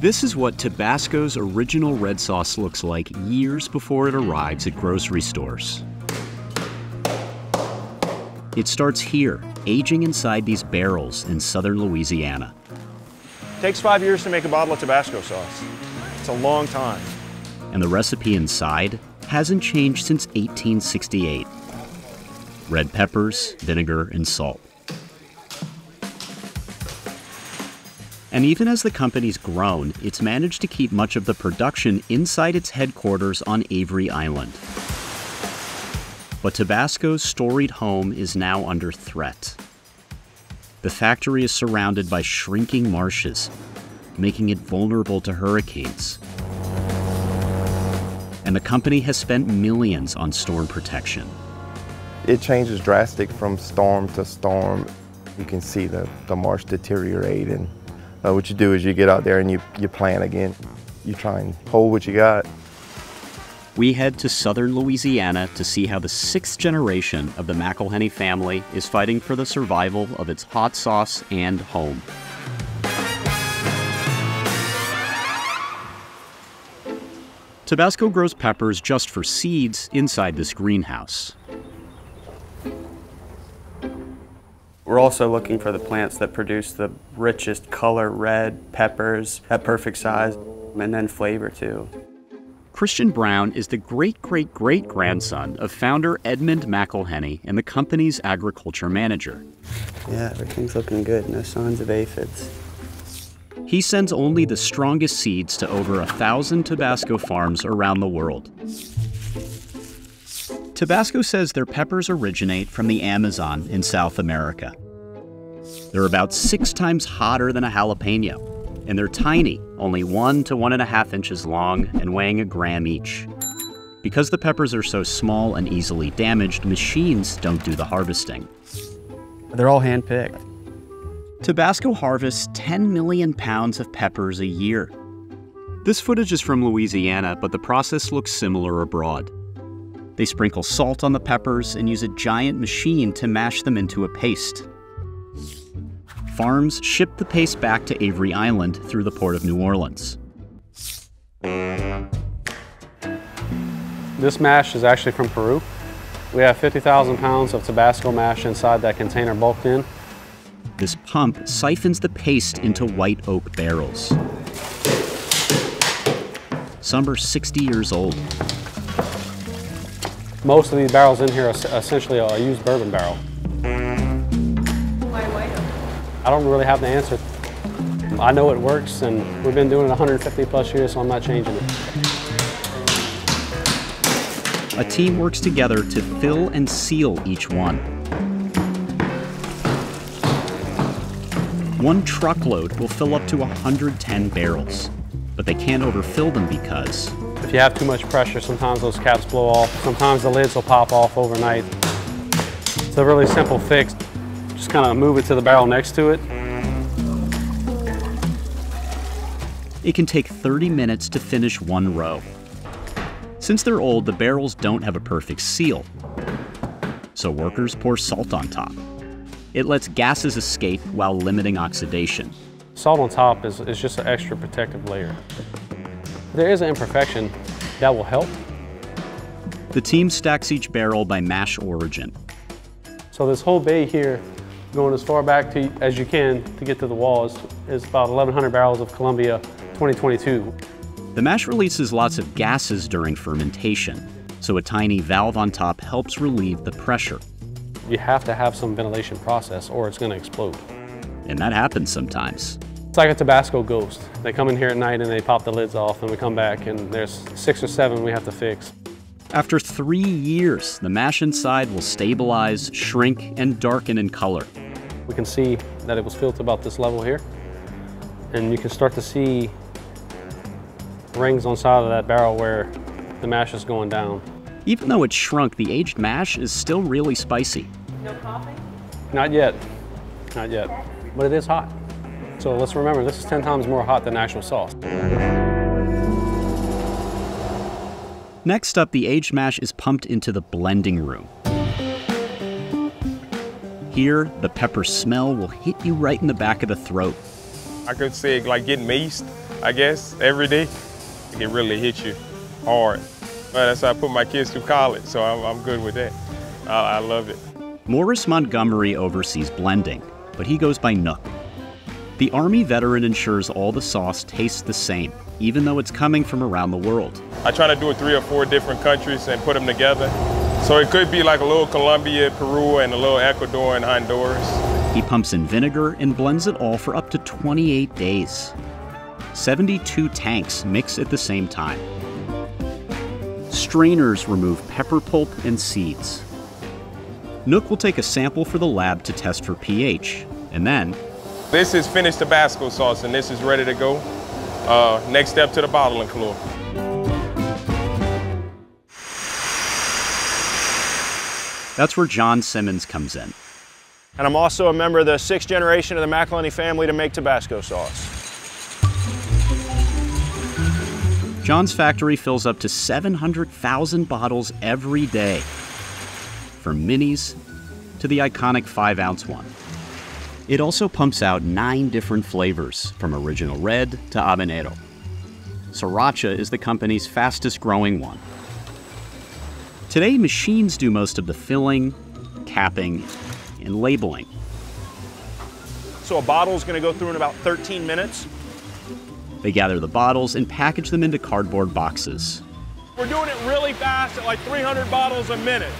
This is what Tabasco's original red sauce looks like years before it arrives at grocery stores. It starts here, aging inside these barrels in southern Louisiana. It takes five years to make a bottle of Tabasco sauce. It's a long time. And the recipe inside hasn't changed since 1868 red peppers, vinegar, and salt. And even as the company's grown, it's managed to keep much of the production inside its headquarters on Avery Island. But Tabasco's storied home is now under threat. The factory is surrounded by shrinking marshes, making it vulnerable to hurricanes. And the company has spent millions on storm protection. It changes drastic from storm to storm. You can see the, the marsh deteriorate and uh, what you do is you get out there and you, you plan again. You try and hold what you got. We head to southern Louisiana to see how the sixth generation of the McIlhenny family is fighting for the survival of its hot sauce and home. Tabasco grows peppers just for seeds inside this greenhouse. We're also looking for the plants that produce the richest color red peppers at perfect size and then flavor too. Christian Brown is the great great great grandson of founder Edmund McIlhenny and the company's agriculture manager. Yeah, everything's looking good. No signs of aphids. He sends only the strongest seeds to over a thousand Tabasco farms around the world. Tabasco says their peppers originate from the Amazon in South America. They're about six times hotter than a jalapeno, and they're tiny, only one to one and a half inches long and weighing a gram each. Because the peppers are so small and easily damaged, machines don't do the harvesting. They're all hand picked. Tabasco harvests 10 million pounds of peppers a year. This footage is from Louisiana, but the process looks similar abroad. They sprinkle salt on the peppers and use a giant machine to mash them into a paste. Farms ship the paste back to Avery Island through the port of New Orleans. This mash is actually from Peru. We have 50,000 pounds of Tabasco mash inside that container bulked in. This pump siphons the paste into white oak barrels. Some are 60 years old. Most of these barrels in here are essentially a used bourbon barrel. Why white I don't really have the answer. I know it works and we've been doing it 150 plus years, so I'm not changing it. A team works together to fill and seal each one. One truckload will fill up to 110 barrels, but they can't overfill them because if you have too much pressure, sometimes those caps blow off. Sometimes the lids will pop off overnight. It's a really simple fix. Just kind of move it to the barrel next to it. It can take 30 minutes to finish one row. Since they're old, the barrels don't have a perfect seal. So workers pour salt on top. It lets gases escape while limiting oxidation. Salt on top is, is just an extra protective layer there is an imperfection, that will help. The team stacks each barrel by mash origin. So this whole bay here, going as far back to, as you can to get to the wall, is, is about 1,100 barrels of Colombia 2022. The mash releases lots of gases during fermentation, so a tiny valve on top helps relieve the pressure. You have to have some ventilation process or it's going to explode. And that happens sometimes. It's like a Tabasco ghost. They come in here at night and they pop the lids off and we come back and there's six or seven we have to fix. After three years, the mash inside will stabilize, shrink, and darken in color. We can see that it was filled about this level here. And you can start to see rings on the side of that barrel where the mash is going down. Even though it's shrunk, the aged mash is still really spicy. No coffee? Not yet. Not yet. But it is hot. So let's remember, this is 10 times more hot than actual sauce. Next up, the aged mash is pumped into the blending room. Here, the pepper smell will hit you right in the back of the throat. I could say like getting maced, I guess, every day. It really hits you hard. But that's how I put my kids through college, so I'm, I'm good with that. I, I love it. Morris Montgomery oversees blending, but he goes by Nook. The Army veteran ensures all the sauce tastes the same, even though it's coming from around the world. I try to do it three or four different countries and put them together. So it could be like a little Colombia, Peru, and a little Ecuador and Honduras. He pumps in vinegar and blends it all for up to 28 days. 72 tanks mix at the same time. Strainers remove pepper pulp and seeds. Nook will take a sample for the lab to test for pH, and then This is finished Tabasco sauce, and this is ready to go. Uh, next step to the bottling floor. that's where John Simmons comes in. And I'm also a member of the sixth generation of the McIlhenny family to make Tabasco sauce. John's factory fills up to 700,000 bottles every day, from minis to the iconic 5 ounce one. It also pumps out nine different flavors, from original red to habanero. Sriracha is the company's fastest growing one. Today, machines do most of the filling, capping, and labeling. So a bottle is going to go through in about 13 minutes. They gather the bottles and package them into cardboard boxes. We're doing it really fast at like 300 bottles a minute.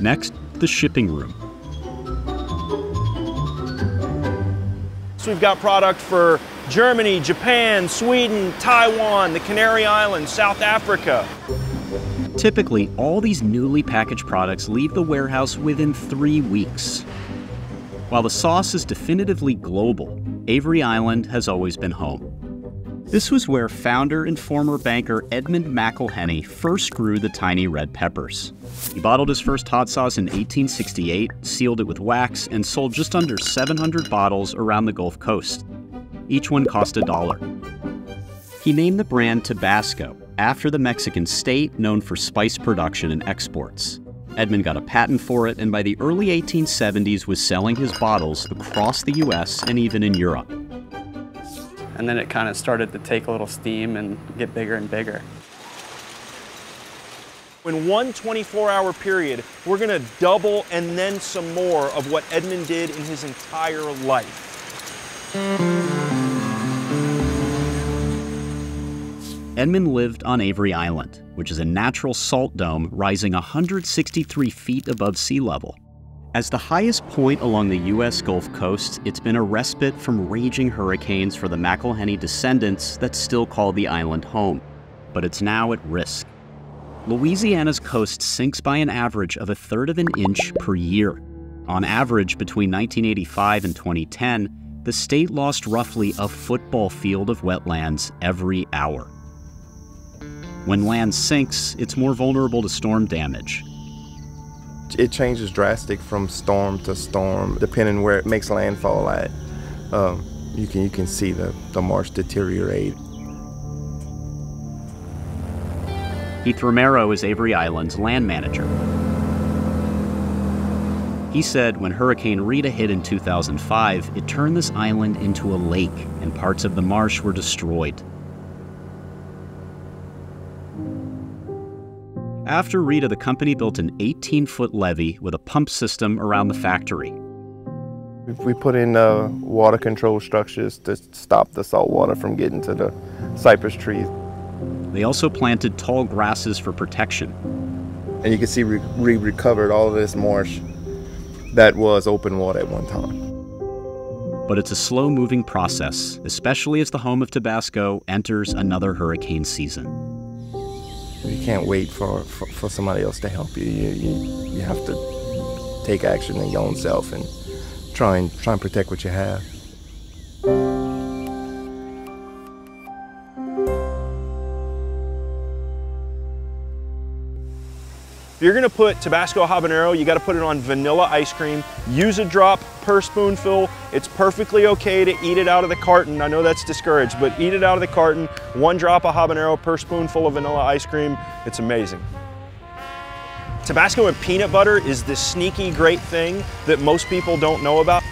Next, the shipping room. So we've got product for Germany, Japan, Sweden, Taiwan, the Canary Islands, South Africa. Typically, all these newly packaged products leave the warehouse within three weeks. While the sauce is definitively global, Avery Island has always been home. This was where founder and former banker Edmund McIlhenny first grew the tiny red peppers. He bottled his first hot sauce in 1868, sealed it with wax, and sold just under 700 bottles around the Gulf Coast. Each one cost a dollar. He named the brand Tabasco after the Mexican state known for spice production and exports. Edmund got a patent for it and by the early 1870s was selling his bottles across the US and even in Europe. And then it kind of started to take a little steam and get bigger and bigger. In one 24 hour period, we're going to double and then some more of what Edmund did in his entire life. Edmund lived on Avery Island, which is a natural salt dome rising 163 feet above sea level. As the highest point along the U.S. Gulf Coast, it's been a respite from raging hurricanes for the McIlhenny descendants that still call the island home. But it's now at risk. Louisiana's coast sinks by an average of a third of an inch per year. On average, between 1985 and 2010, the state lost roughly a football field of wetlands every hour. When land sinks, it's more vulnerable to storm damage. It changes drastic from storm to storm, depending where it makes landfall at. Um, you can you can see the, the marsh deteriorate. Heath Romero is Avery Island's land manager. He said when Hurricane Rita hit in 2005, it turned this island into a lake and parts of the marsh were destroyed. After Rita, the company built an 18 foot levee with a pump system around the factory. We put in uh, water control structures to stop the salt water from getting to the cypress trees. They also planted tall grasses for protection. And you can see we re recovered all of this marsh that was open water at one time. But it's a slow moving process, especially as the home of Tabasco enters another hurricane season. You can't wait for, for, for somebody else to help you. You, you. you have to take action in your own self and try and try and protect what you have. You're gonna put Tabasco habanero, you gotta put it on vanilla ice cream. Use a drop per spoonful. It's perfectly okay to eat it out of the carton. I know that's discouraged, but eat it out of the carton. One drop of habanero per spoonful of vanilla ice cream. It's amazing. Tabasco and peanut butter is this sneaky great thing that most people don't know about.